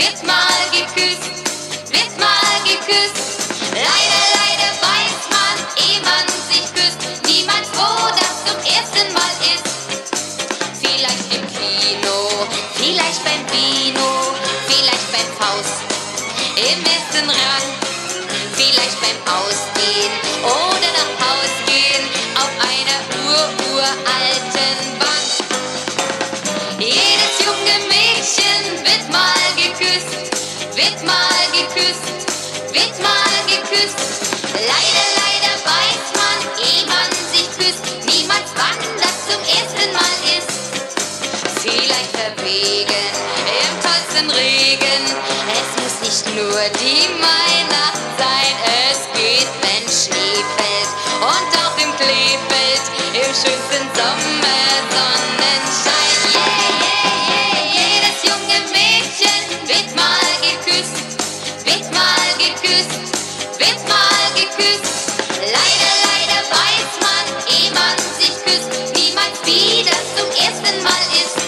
Wird mal geküsst, wird mal geküsst. Leider, leider weiß man, ehe man sich küsst, niemand, wo das zum ersten Mal ist. Vielleicht im Kino, vielleicht beim Bino, vielleicht beim Faust, im ersten Rang, vielleicht beim Ausdruck. Wird mal geküsst. Leider, leider weiß man, ehe man sich küsst, niemals wann das zum ersten Mal ist. Vielleicht verwegen im tollsten Regen. Es muss nicht nur die Weihnacht sein, mal geküsst. Leider, leider weiß man, ehe man sich küsst, niemals wie das zum ersten Mal ist.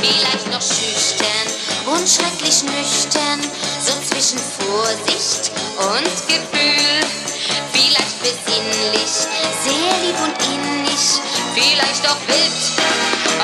Vielleicht noch schüchtern und schrecklich nüchtern, so zwischen Vorsicht und Gefühl. Vielleicht besinnlich, sehr lieb und innig, vielleicht auch wild